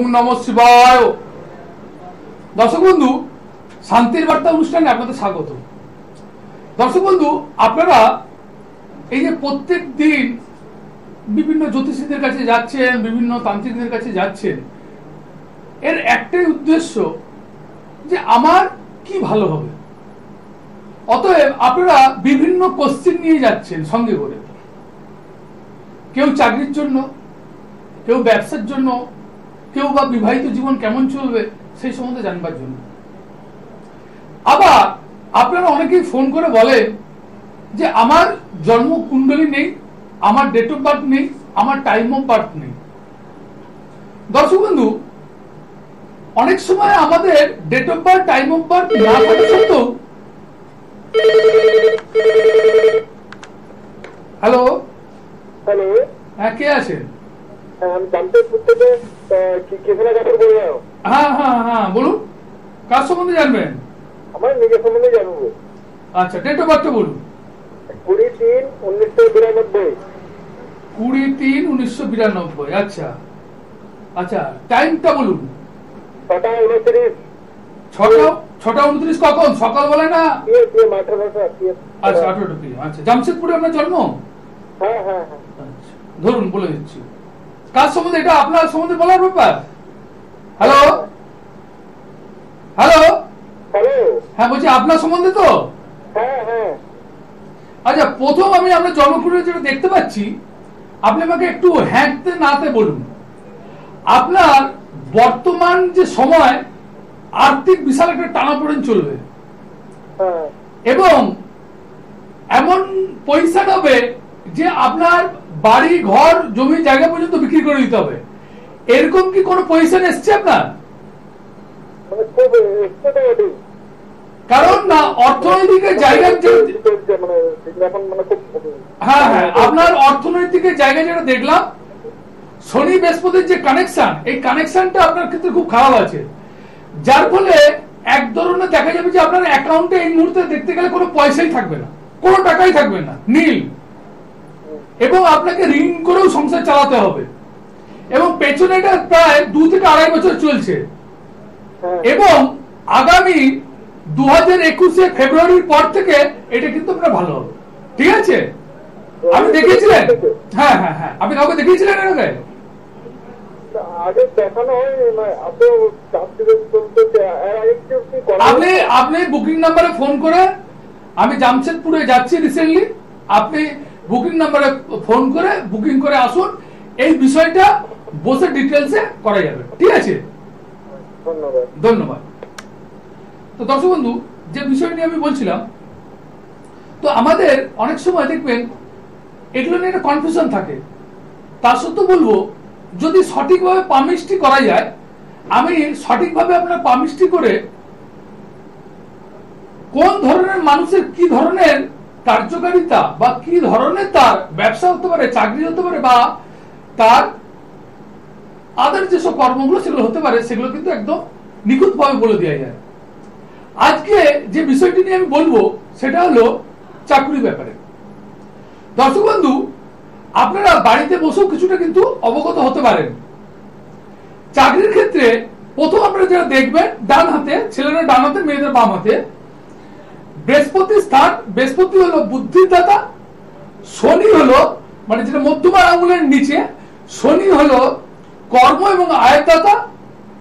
ওম নম শিবায়। দর্শক বন্ধু, শান্তির বার্তা অনুষ্ঠানে আপনাদের স্বাগত। দর্শক বন্ধু, আপনারা এই যে প্রত্যেক দিন বিভিন্ন জ্যোতিষীদের কাছে যাচ্ছেন, বিভিন্ন তান্ত্রিকদের কাছে যাচ্ছেন, এর একটাই উদ্দেশ্য যে আমার কি ভালো হবে। অতএব আপনারা বিভিন্ন কোশ্চিন নিয়ে যাচ্ছেন সঙ্গে করে। কেউ চাকরির জন্য, কেউ ব্যবসার জন্য কেউ বা বিবাহিত জীবন কেমন চলবে সেই সম্বন্ধে জানবার জন্য। আবার আপনারা অনেকেই ফোন করে বলেন যে আমার জন্ম কুণ্ডলী নেই আমার ডেট অফ বার্থ নেই আমার টাইম অফ বার্থ নেই। দর্শক বন্ধু অনেক সময় আমাদের date of birth time of birth না থাকা সত্ত্বেও হ্যালো হ্যালো হ্যাঁ কে আছেন? জামশেদপুর থেকে কেসনা হ্যাঁ হ্যাঁ হ্যাঁ বলুন। কার সম্বন্ধে জানবেন? আমার নিজের সম্বন্ধে জানব। আচ্ছা ডেট অফ বার্থটা বলুন। কুড়ি তিন উনিশশো বিরানব্বই। কুড়ি তিন উনিশশো বিরানব্বই আচ্ছা। আচ্ছা টাইমটা বলুন। ছটা উনত্রিশ। ছটা ছটা উনত্রিশ কখন? সকালবেলায় না? আচ্ছা আঠারোটা আচ্ছা। জামশেদপুরে আপনার জন্ম? হ্যাঁ হ্যাঁ হ্যাঁ। আচ্ছা ধরুন বলে দিচ্ছি। কার সম্বন্ধে? এটা আপনার সম্বন্ধে বলার ব্যাপার। হ্যালো হ্যালো হ্যাঁ বলছি আপনার সম্বন্ধে তো? হ্যাঁ হ্যাঁ। আচ্ছা প্রথম আমি যেটা দেখতে পাচ্ছি আপনি আমাকে একটু নাতে বলুন। আপনার বর্তমান যে সময় আর্থিক বিশাল একটা টানাপোড়েন চলবে। হ্যাঁ। এবং এমন পয়সা হবে যে আপনার বাড়ি, ঘর, জমি, জায়গা পর্যন্ত বিক্রি করে দিতে হবে। এরকম কি কোনো পজিশন এসছে আপনার? কারণ না অর্থনৈতিকের জায়গা যে- চলছে এখন মানে খুব হ্যাঁ হ্যাঁ আপনার অর্থনৈতিকের জায়গা যেটা দেখলাম, শনি বৃহস্পতির যে কানেকশন এই কানেকশনটা আপনার ক্ষেত্রে খুব খারাপ আছে। যার ফলে এক ধরনের দেখা যাবে যে আপনার অ্যাকাউন্টে এই মুহূর্তে দেখতে গেলে কোনো পয়সাই থাকবে না, কোনো টাকাই থাকবে না, নীল। এবং আপনাকে ঋণ করেও সংসার চালাতে হবে। এবং পেছনে এটা প্রায় দু থেকে আড়াই বছর চলছে। হ্যাঁ। এবং আগামী দু হাজার একুশে ফেব্রুয়ারির পর থেকে এটা কিন্তু আপনার ভালো হবে। ঠিক আছে? আপনি দেখিয়েছিলেন? হ্যাঁ হ্যাঁ হ্যাঁ। আপনি কাউকে দেখিয়েছিলেন এর আগে? আগে দেখানো হয় এত চাপ দিকে চলতে এর আগে কিছু কি করা আপনি আপনি বুকিং নাম্বারে ফোন করে আমি জামশেদপুরে যাচ্ছি রিসেন্টলি আপনি বুকিং নাম্বারে ফোন করে বুকিং করে আসুন। এই বিষয়টা বসে ডিটেলসে করা যাবে। ঠিক আছে? ধন্যবাদ। ধন্যবাদ। তো দর্শক বন্ধু যে বিষয় নিয়ে আমি বলছিলাম তো আমাদের অনেক সময় দেখবেন এগুলো নিয়ে একটা কনফিউশন থাকে। তার সত্ত্বেও বলব যদি সঠিকভাবে পামিষ্টি করা যায় আমি সঠিকভাবে আপনার পামিষ্টি করে কোন ধরনের মানুষের কি ধরনের কার্যকারিতা বা কি ধরনের তার ব্যবসা হতে পারে, চাকরি হতে পারে বা তার আদার যেসব কর্মগুলো সেগুলো হতে পারে, সেগুলো কিন্তু একদম নিখুঁতভাবে বলে দেওয়া যায়। আজকে যে বিষয়টি নিয়ে আমি বলব, সেটা হলো চাকরি ব্যাপারে। দর্শক বন্ধু, আপনারা বাড়িতে বসেও কিছুটা কিন্তু অবগত হতে পারেন। চাকরির ক্ষেত্রে প্রথম আপনারা যারা দেখবেন, ডান হাতে, ছেলেরা ডান হাতে, মেয়েদের বাম হাতে বৃহস্পতি স্থান, বৃহস্পতি হলো বুদ্ধির দাতা শনি হলো মানে যেটা মধ্যমার আঙুলের নিচে, শনি হলো কর্ম এবং আয়ের দাতা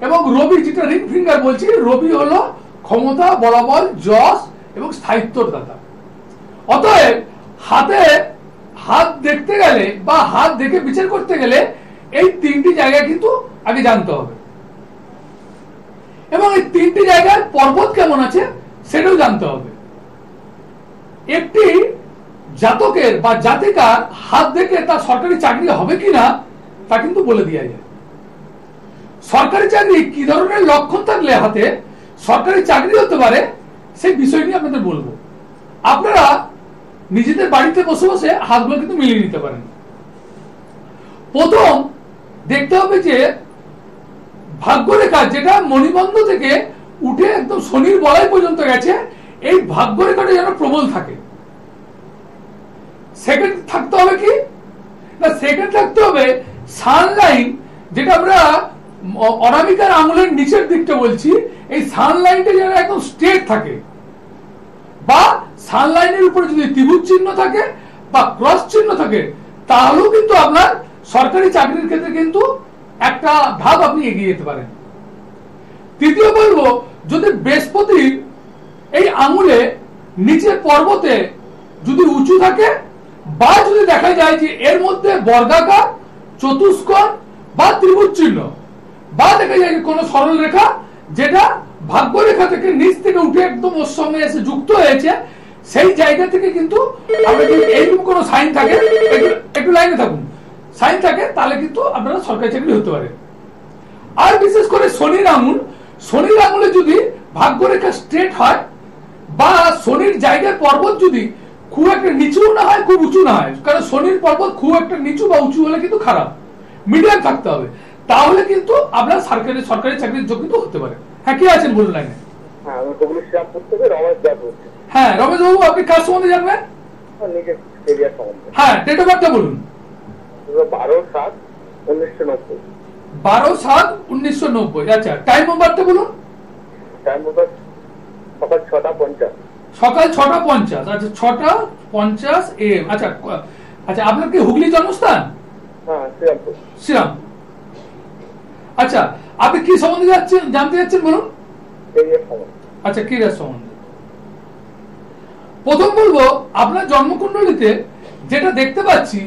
এবং রবি যেটা রিং ফিঙ্গার বলছি, রবি হলো ক্ষমতা বলাবল যশ এবং স্থায়িত্বর দাতা অতএব হাতে হাত দেখতে গেলে বা হাত দেখে বিচার করতে গেলে এই তিনটি জায়গা কিন্তু আগে জানতে হবে। এবং এই তিনটি জায়গার পর্বত কেমন আছে সেটাও জানতে হবে। একটি জাতকের বা জাতিকার হাত দেখে তার সরকারি চাকরি হবে কিনা, তা কিন্তু বলে দেওয়া যায়। সরকারি চাকরি কি ধরনের লক্ষণ থাকলে হাতে সরকারি চাকরি হতে পারে, সেই বিষয় নিয়ে আপনাদের বলব। আপনারা নিজেদের বাড়িতে বসে বসে হাতগুলো কিন্তু মিলিয়ে নিতে পারেন। প্রথম দেখতে হবে যে ভাগ্যরেখা যেটা মণিবন্ধ থেকে উঠে একদম শনির বলাই পর্যন্ত গেছে এই ভাগ্যরেখাটা যেন প্রবল থাকে। সেকেন্ড থাকতে হবে কি? না সেকেন্ড থাকতে হবে সানলাইন যেটা আমরা অনামিকার আঙুলের নিচের দিকটা বলছি, এই সানলাইনটা যেন একদম স্ট্রেট থাকে। বা সানলাইনের উপরে যদি ত্রিভুজ চিহ্ন থাকে বা ক্রস চিহ্ন থাকে, তাহলেও কিন্তু আপনার সরকারি চাকরির ক্ষেত্রে কিন্তু একটা ধাপ আপনি এগিয়ে যেতে পারেন। তৃতীয় বলব, যদি বৃহস্পতির এই আঙুলে নিচের পর্বতে যদি উঁচু থাকে, বা যদি দেখা যায় যে এর মধ্যে বর্গাকার, চতুষ্কোণ বা ত্রিভুজ চিহ্ন, বা দেখা যায় যে কোনো সরল রেখা যেটা ভাগ্য রেখা থেকে নিচ থেকে উঠে একদম ওর সঙ্গে এসে যুক্ত হয়েছে, সেই জায়গা থেকে কিন্তু আমরা যদি এইরকম কোনো সাইন থাকে, একটু লাইনে থাকুন। সাইন থাকে, তাহলে কিন্তু আপনারা সরকারি চাকরি হতে পারে। আর বিশেষ করে শনির আঙুল, শনির আঙুলে যদি ভাগ্যরেখা স্ট্রেট হয় বা শনির জায়গার পর্বত যদি খুব একটা নিচু না হয় খুব উঁচু না হয় কারণ শনির পর্বত খুব একটা নিচু বা উঁচু হলে কিন্তু খারাপ। মিডিয়াম থাকতে হবে। তাহলে কিন্তু আপনার সরকারি সরকারি চাকরির যোগ্য হতে পারে। হ্যাঁ কে আছেন বলুন লাইনে? হ্যাঁ রমেশ হ্যাঁ রমেশ বাবু আপনি কার সম্বন্ধে জানবেন? হ্যাঁ ডেট অফ বার্থটা বলুন। বারো সাত উনিশশো নব্বই। বারো সাত উনিশশো নব্বই আচ্ছা টাইম অফ বার্থটা বলুন। টাইম মতো সকাল ছটা পঞ্চাশ। সকাল ছটা পঞ্চাশ। আচ্ছা ছটা পঞ্চাশ এম আচ্ছা আচ্ছা আপনার কি হুগলি জন্মস্থান? হ্যাঁ শ্রীরাম আচ্ছা আপনি কি সম্বন্ধে যাচ্ছেন জানতে যাচ্ছেন বলুন? আচ্ছা ক্রীড়া সম্বন্ধে? প্রথম বলব আপনার জন্মকুণ্ডলিতে যেটা দেখতে পাচ্ছি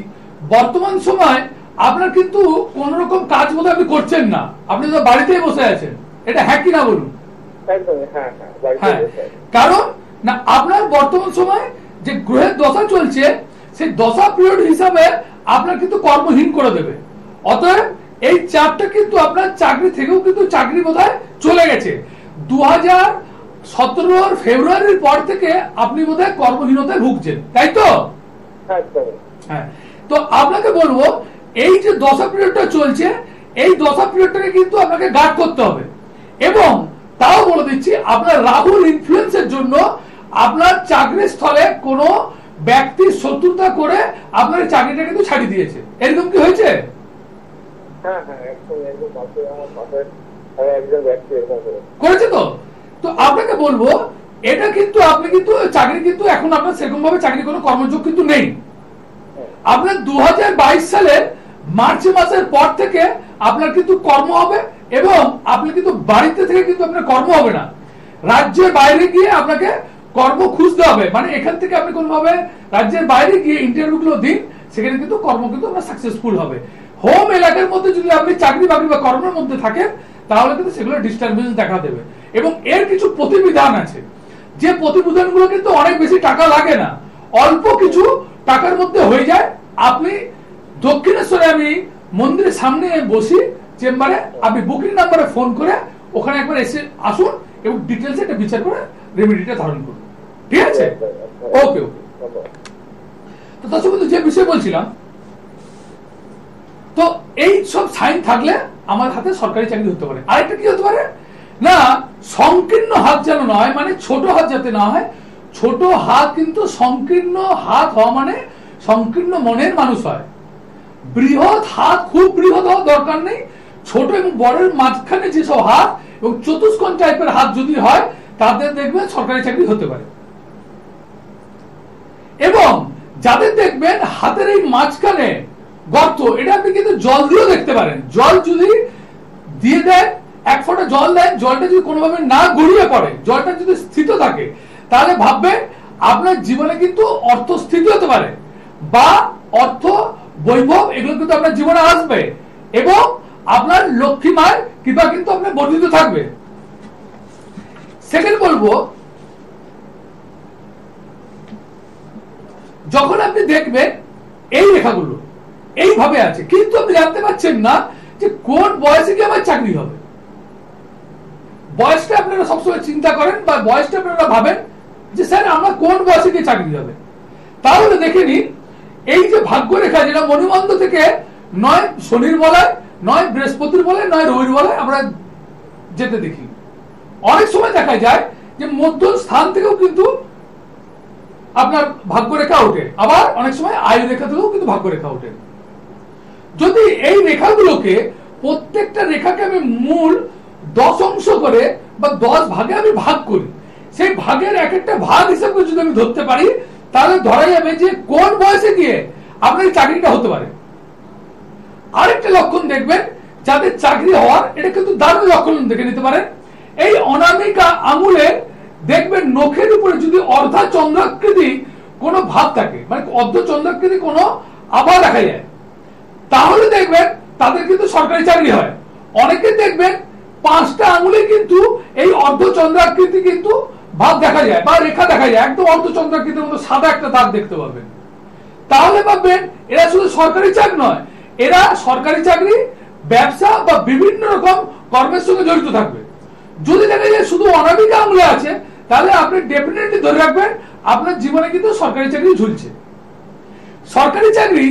বর্তমান সময় আপনার কিন্তু কোন রকম কাজ বোধ আপনি করছেন না। আপনি তো বাড়িতেই বসে আছেন। এটা হ্যাঁ কি না বলুন? হ্যাঁ হ্যাঁ হ্যাঁ। কারণ না আপনার বর্তমান সময় যে গ্রহের দশা চলছে সেই দশা পিরিয়ড হিসাবে আপনার কিন্তু কর্মহীন করে দেবে। অতএব এই চাপটা কিন্তু আপনার চাকরি থেকেও কিন্তু চাকরি বোধহয় চলে গেছে। দু হাজার সতেরোর ফেব্রুয়ারির পর থেকে আপনি বোধহয় কর্মহীনতায় ভুগছেন তাই তো? হ্যাঁ হ্যাঁ। তো আপনাকে বলব এই যে দশা পিরিয়ডটা চলছে এই দশা পিরিয়ডটাকে কিন্তু আপনাকে গার্ড করতে হবে। এবং তাও বলে দিচ্ছি আপনার রাহুল ইনফ্লুয়েন্সের জন্য আপনার চাকরির স্থলে কোনো ব্যক্তি শত্রুতা করে আপনার চাকরিটা কিন্তু ছাড়িয়ে দিয়েছে। এরকম কি হয়েছে? হ্যাঁ হ্যাঁ করে। করেছে তো? তো আপনাকে বলব এটা কিন্তু আপনি কিন্তু চাকরি কিন্তু এখন আপনার সেরকম ভাবে চাকরি কোনো কর্মযোগ কিন্তু নেই। আপনার দু সালের মার্চ মাসের পর থেকে আপনার কিন্তু কর্ম হবে এবং আপনি কিন্তু বাড়িতে থেকে কিন্তু আপনার কর্ম হবে না। রাজ্যের বাইরে গিয়ে আপনাকে কর্ম খুঁজতে হবে। মানে এখান থেকে আপনি কোনোভাবে রাজ্যের বাইরে গিয়ে ইন্টারভিউ গুলো দিন, সেখানে কিন্তু কর্ম কিন্তু আপনার সাকসেসফুল হবে। হোম এলাকার মধ্যে যদি আপনি চাকরি বাকরি বা কর্মের মধ্যে থাকেন, তাহলে কিন্তু সেগুলো ডিস্টারবেন্স দেখা দেবে। এবং এর কিছু প্রতিবিধান আছে। যে প্রতিবেদনগুলো কিন্তু অনেক বেশি টাকা লাগে না। অল্প কিছু টাকার মধ্যে হয়ে যায়। আপনি দক্ষিণেশ্বরে আমি মন্দিরের সামনে বসি চেম্বারে আপনি বুকিং নাম্বারে ফোন করে ওখানে একবার এসে আসুন এবং ডিটেলস একটা বিচার করে রেমিডিটা ধারণ করুন। ঠিক আছে? ওকে ওকে তো বন্ধু, যে বিষয় বলছিলাম, তো এই সব সাইন থাকলে আমার হাতে সরকারি চাকরি হতে পারে। আরেকটা কি হতে পারে? না, সংকীর্ণ হাত যেন নয় মানে ছোট হাত যাতে না হয়, ছোট হাত কিন্তু সংকীর্ণ হাত হওয়া মানে সংকীর্ণ মনের মানুষ হয়। বৃহৎ হাত, খুব বৃহৎ হওয়ার দরকার নেই ছোট এবং বড়ের মাঝখানে যেসব হাত এবং চতুষ্কোণ টাইপের হাত যদি হয়, তাদের দেখবেন সরকারি চাকরি হতে পারে। এবং যাদের দেখবেন হাতের এই মাঝখানে গর্ত, এটা আপনি কিন্তু জল দিয়েও দেখতে পারেন। জল যদি দিয়ে দেয়, এক ফোঁটা জল দেয়, জলটা যদি কোনোভাবে না গড়িয়ে পড়ে, জলটা যদি স্থিত থাকে, তাহলে ভাববেন আপনার জীবনে কিন্তু অর্থ স্থিতি হতে পারে বা অর্থ, বৈভব, এগুলো কিন্তু আপনার জীবনে আসবে। এবং আপনার লক্ষ্মী মায়ের কৃপা কিন্তু আপনার বর্ধিত থাকবে। সেকেন্ড বলব, যখন আপনি দেখবেন এই রেখাগুলো, এইভাবে আছে, কিন্তু আপনি জানতে পারছেন না যে কোন বয়সে কি আমার চাকরি হবে। বয়সটা আপনারা সবসময় চিন্তা করেন বা বয়সটা আপনারা ভাবেন যে, স্যার, আমার কোন বয়সে গিয়ে চাকরি হবে? তাহলে দেখে নিন, এই যে ভাগ্য রেখা যেটা মণিবন্ধ থেকে নয় শনির বলায় নয় বৃহস্পতির বলে, নয় রবির বলে আমরা যেতে দেখি। অনেক সময় দেখা যায় যে মধ্য স্থান থেকেও কিন্তু আপনার ভাগ্য রেখা ওঠে। আবার অনেক সময় আয়ু রেখা থেকেও কিন্তু ভাগ্য রেখা ওঠে। যদি এই রেখাগুলোকে প্রত্যেকটা রেখাকে আমি মূল দশ অংশ করে বা দশ ভাগে আমি ভাগ করি, সেই ভাগের এক একটা ভাগ হিসাবে যদি আমি ধরতে পারি, তাহলে ধরা যাবে যে কোন বয়সে গিয়ে আপনার চাকরিটা হতে পারে। আরেকটা লক্ষণ দেখবেন, যাদের চাকরি হওয়ার, এটা কিন্তু দারুণ লক্ষণ দেখে নিতে পারেন। এই অনামিকা আঙুলে দেখবেন নখের উপরে যদি অর্ধা চন্দ্রাকৃতি কোনো ভাব থাকে মানে অর্ধ চন্দ্রাকৃতি কোনো আভা দেখা যায়, তাহলে দেখবেন তাদের কিন্তু সরকারি চাকরি হয়। অনেকে দেখবেন পাঁচটা আঙুলে কিন্তু এই অর্ধ চন্দ্রাকৃতি কিন্তু ভাব দেখা যায় বা রেখা দেখা যায়, একদম অর্ধ চন্দ্রাকৃতির মতো সাদা একটা দাগ দেখতে পাবেন। তাহলে ভাববেন, এরা শুধু সরকারি চাকরি নয় এরা সরকারি চাকরি, ব্যবসা বা বিভিন্ন রকম কর্মের সঙ্গে জড়িত থাকবে। যদি দেখা যায় শুধু অনামিকা আঙুলে আছে, তাহলে আপনি ডেফিনেটলি ধরে রাখবেন, আপনার জীবনে কিন্তু সরকারি চাকরি ঝুলছে। সরকারি চাকরি,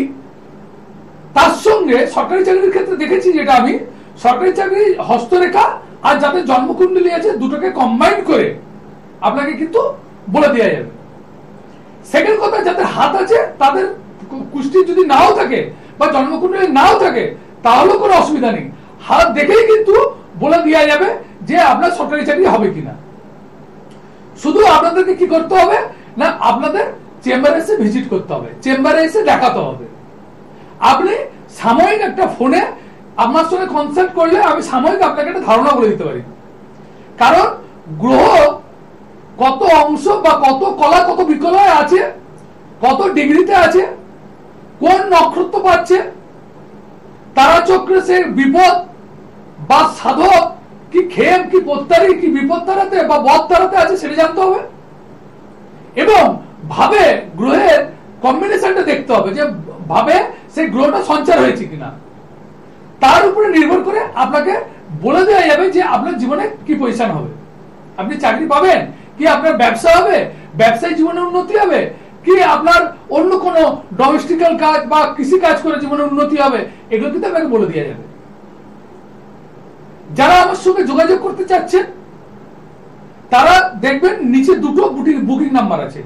তার সঙ্গে সরকারি চাকরির ক্ষেত্রে দেখেছি যেটা আমি, সরকারি চাকরি হস্তরেখা আর যাদের জন্মকুণ্ডলী আছে দুটোকে কম্বাইন করে আপনাকে কিন্তু বলে দেওয়া যাবে। সেকেন্ড কথা, যাদের হাত আছে, তাদের কুষ্টি যদি নাও থাকে বা জন্মকুণ্ডলী নাও থাকে, তাহলেও কোনো অসুবিধা নেই। হাত দেখেই কিন্তু বলে দেওয়া যাবে যে আপনার সরকারি চাকরি হবে কিনা। শুধু আপনাদেরকে কি করতে হবে না, আপনাদের চেম্বারে এসে ভিজিট করতে হবে, চেম্বারে এসে দেখাতে হবে। আপনি সাময়িক একটা ফোনে আপনার সঙ্গে কনসাল্ট করলে আমি সাময়িক আপনাকে একটা ধারণা বলে দিতে পারি। কারণ গ্রহ কত অংশ বা কত কলা কত বিকলয় আছে, কত ডিগ্রিতে আছে কোন নক্ষত্র পাচ্ছে? তারা চক্রে সে বিপদ বা সাধক কি খেম কি প্রত্যারি, কি বিপদ তারাতে বা বদ তারাতে আছে সেটা জানতে হবে। এবং ভাবে গ্রহের কম্বিনেশনটা দেখতে হবে যে ভাবে সেই গ্রহটা সঞ্চার হয়েছে কিনা। তার উপরে নির্ভর করে আপনাকে বলে দেওয়া যাবে যে আপনার জীবনে কি পজিশন হবে। আপনি চাকরি পাবেন, কি আপনার ব্যবসা হবে, ব্যবসায়ী জীবনে উন্নতি হবে কি আপনার অন্য কোনো ডোমেস্টিক্যাল কাজ বা কৃষি কাজ করে জীবনে উন্নতি হবে? এগুলো কিন্তু আপনাকে বলে দেওয়া যাবে। যারা আমার সঙ্গে যোগাযোগ করতে চাচ্ছেন, তারা দেখবেন নিচে দুটো বুকিং নাম্বার আছে।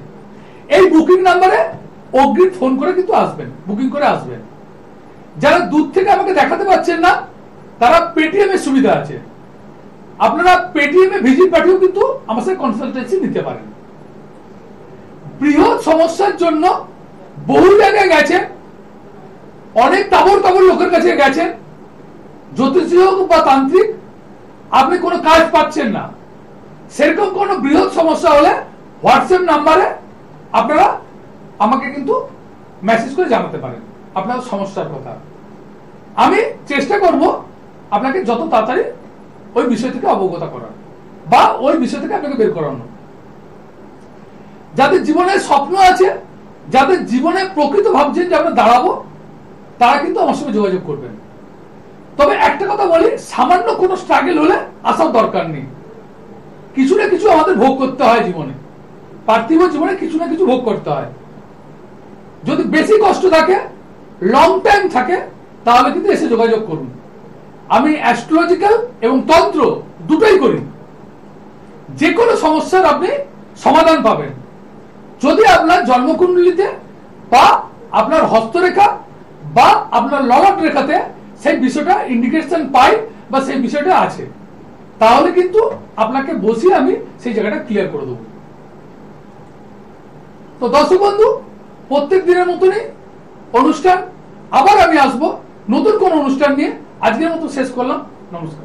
এই বুকিং নাম্বারে অগ্রিম ফোন করে কিন্তু আসবেন বুকিং করে আসবেন। যারা দূর থেকে আমাকে দেখাতে পাচ্ছেন না, তারা পেটিএম এর সুবিধা আছে। আপনারা পেটিএম এ ভিজিট পাঠিয়েও কিন্তু আমার সাথে কনসালটেন্সি নিতে পারেন। বৃহৎ সমস্যার জন্য বহু জায়গায় গেছেন, অনেক তাবর তাবর লোকের কাছে গেছেন, জ্যোতিষী হোক বা তান্ত্রিক, আপনি কোনো কাজ পাচ্ছেন না। সেরকম কোনো বৃহৎ সমস্যা হলে হোয়াটসঅ্যাপ নাম্বারে আপনারা আমাকে কিন্তু মেসেজ করে জানাতে পারেন, আপনার সমস্যার কথা। আমি চেষ্টা করব আপনাকে যত তাড়াতাড়ি ওই বিষয় থেকে অবগত করার বা ওই বিষয় থেকে আপনাকে বের করানো যাদের জীবনে স্বপ্ন আছে, যাদের জীবনে প্রকৃত ভাবছেন যে আমরা দাঁড়াবো, তারা কিন্তু আমার সঙ্গে যোগাযোগ করবেন। তবে একটা কথা বলি, সামান্য কোনো স্ট্রাগল হলে আসার দরকার নেই। কিছু না কিছু আমাদের ভোগ করতে হয় জীবনে। পার্থিব জীবনে কিছু না কিছু ভোগ করতে হয়। যদি বেশি কষ্ট থাকে লং টাইম থাকে, তাহলে কিন্তু এসে যোগাযোগ করুন। আমি অ্যাস্ট্রোলজিক্যাল এবং তন্ত্র দুটোই করি। যে কোনো সমস্যার আপনি সমাধান পাবেন। যদি আপনার জন্মকুণ্ডলিতে বা আপনার হস্তরেখা বা আপনার ললট রেখাতে সেই বিষয়টা ইন্ডিকেশন পাই বা সেই বিষয়টা আছে, তাহলে কিন্তু আপনাকে বসিয়ে আমি সেই জায়গাটা ক্লিয়ার করে দেবো। তো দর্শক বন্ধু, প্রত্যেক দিনের মতনই অনুষ্ঠান, আবার আমি আসব নতুন কোন অনুষ্ঠান নিয়ে। আজকের মতো শেষ করলাম। নমস্কার।